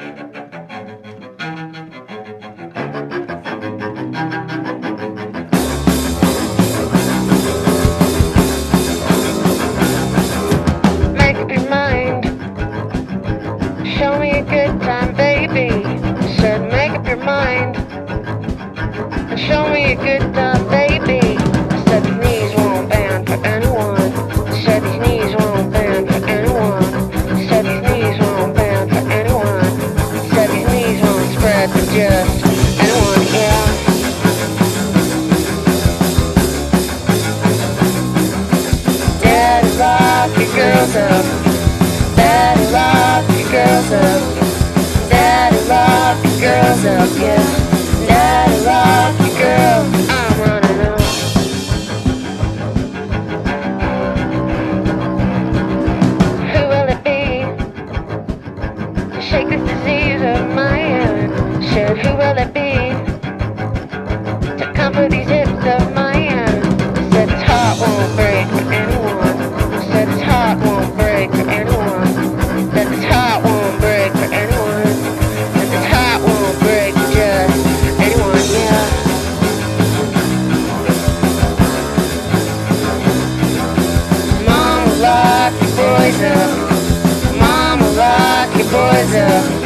Show me a good time, your girls up. To these hips of. Said, heart won't break for anyone. Said, heart won't break for anyone. Said, heart won't break for anyone. Said, heart won't break just anyone, yeah. Mama, your. Mama, your.